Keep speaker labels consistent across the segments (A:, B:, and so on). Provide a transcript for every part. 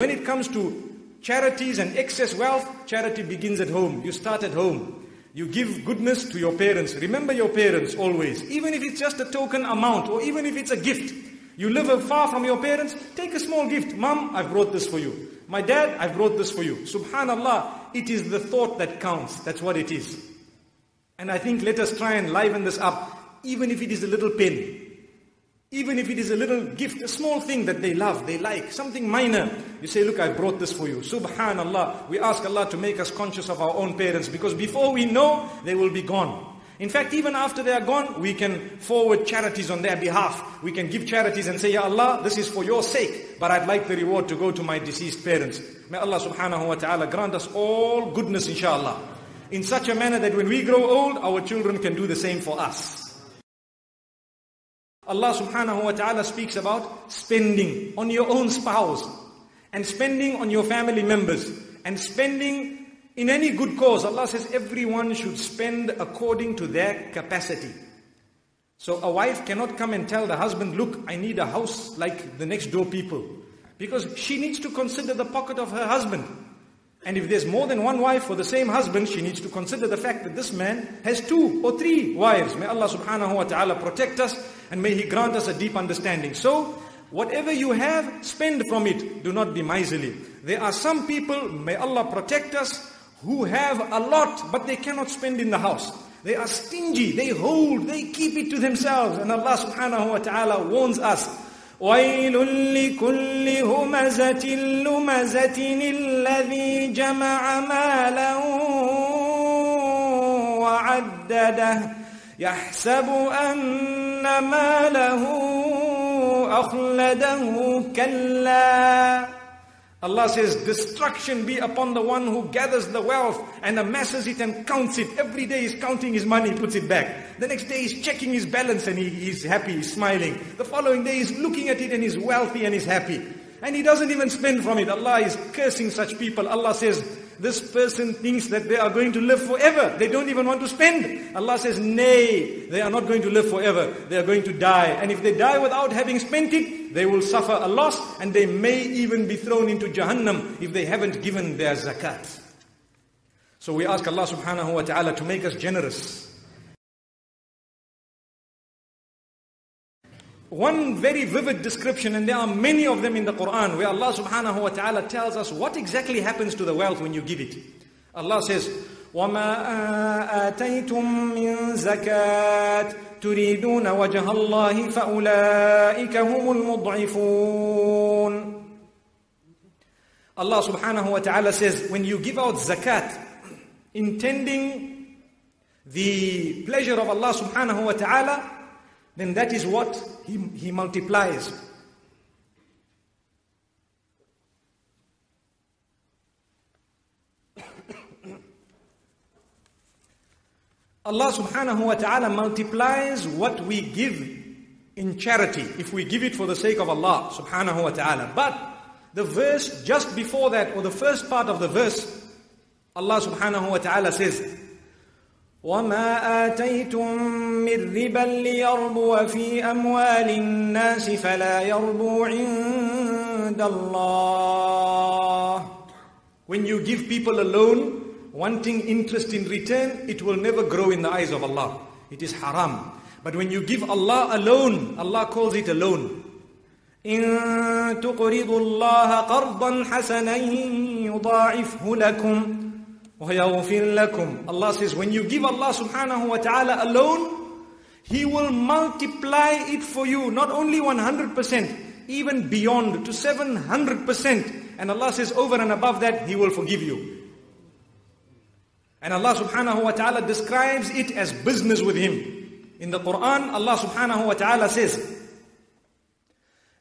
A: When it comes to charities and excess wealth, charity begins at home. You start at home. You give goodness to your parents. Remember your parents always. Even if it's just a token amount or even if it's a gift. You live far from your parents, take a small gift. Mom, I've brought this for you. My dad, I've brought this for you. Subhanallah, it is the thought that counts. That's what it is. And I think let us try and liven this up, even if it is a little pen. Even if it is a little gift, a small thing that they love, they like, something minor. You say, look, I brought this for you. Subhanallah. We ask Allah to make us conscious of our own parents because before we know, they will be gone. In fact, even after they are gone, we can forward charities on their behalf. We can give charities and say, Ya Allah, this is for your sake, but I'd like the reward to go to my deceased parents. May Allah subhanahu wa ta'ala grant us all goodness, inshallah. In such a manner that when we grow old, our children can do the same for us. Allah subhanahu wa ta'ala speaks about spending on your own spouse and spending on your family members and spending in any good cause. Allah says everyone should spend according to their capacity. So a wife cannot come and tell the husband, look, I need a house like the next door people. Because she needs to consider the pocket of her husband. And if there's more than one wife for the same husband, she needs to consider the fact that this man has two or three wives. May Allah subhanahu wa ta'ala protect us and may He grant us a deep understanding. So, whatever you have, spend from it. Do not be miserly. There are some people, may Allah protect us, who have a lot, but they cannot spend in the house. They are stingy, they hold, they keep it to themselves. And Allah subhanahu wa ta'ala warns us, ويل لكل همزة لمزة الذي جمع مالا وعدده يحسب أن ماله أخلده كلا Allah says, destruction be upon the one who gathers the wealth and amasses it and counts it. Every day he's counting his money, puts it back. The next day he's checking his balance and he, he's happy, he's smiling. The following day he's looking at it and he's wealthy and he's happy. And he doesn't even spend from it. Allah is cursing such people. Allah says, this person thinks that they are going to live forever. They don't even want to spend. Allah says, nay, they are not going to live forever. They are going to die. And if they die without having spent it, they will suffer a loss and they may even be thrown into Jahannam if they haven't given their zakat. So we ask Allah subhanahu wa ta'ala to make us generous. One very vivid description, and there are many of them in the Quran, where Allah subhanahu wa ta'ala tells us what exactly happens to the wealth when you give it. Allah says, وَمَا آتَيْتُم مِّن زَكَاةٍ تُرِيدُونَ وَجْهَ اللَّهِ فَأُولَٰئِكَ هُمُ الْمُضْعِفُونَ Allah subhanahu wa ta'ala says, when you give out zakat, intending the pleasure of Allah subhanahu wa ta'ala, then that is what he, he multiplies. Allah subhanahu wa ta'ala multiplies what we give in charity if we give it for the sake of Allah subhanahu wa ta'ala. But the verse just before that, or the first part of the verse, Allah subhanahu wa ta'ala says, وما آتيتم من ربا ليربو في أموال الناس فلا يربو عند الله When you give people a loan, wanting interest in return, it will never grow in the eyes of Allah. It is haram. But when you give Allah a loan, Allah calls it a loan. إن تقرضوا الله قرضا حسنا يضاعفه لكم وَيَغْفِرْ لَكُمْ Allah says, when you give Allah subhanahu wa ta'ala alone, He will multiply it for you, not only 100%, even beyond to 700%. And Allah says, over and above that, He will forgive you. And Allah subhanahu wa ta'ala describes it as business with Him. In the Quran, Allah subhanahu wa ta'ala says,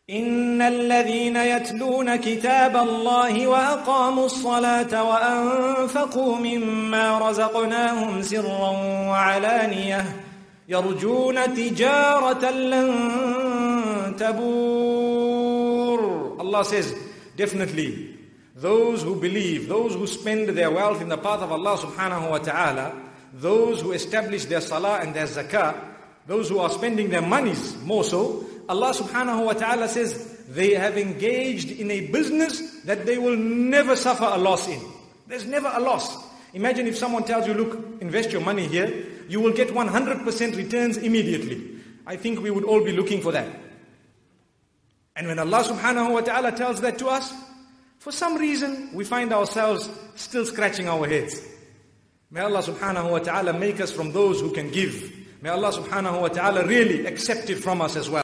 A: إن الذين يتلون كتاب الله وأقاموا الصلاة وأنفقوا مما رزقناهم سرا وعلانية يرجون تجارة لن تبور Allah says, definitely, those who believe, those who spend their wealth in the path of Allah subhanahu wa ta'ala, those who establish their salah and their zakah, those who are spending their monies more so, Allah subhanahu wa ta'ala says, they have engaged in a business that they will never suffer a loss in. There's never a loss. Imagine if someone tells you, look, invest your money here, you will get 100% returns immediately. I think we would all be looking for that. And when Allah subhanahu wa ta'ala tells that to us, for some reason we find ourselves still scratching our heads. May Allah subhanahu wa ta'ala make us from those who can give. May Allah subhanahu wa ta'ala really accept it from us as well.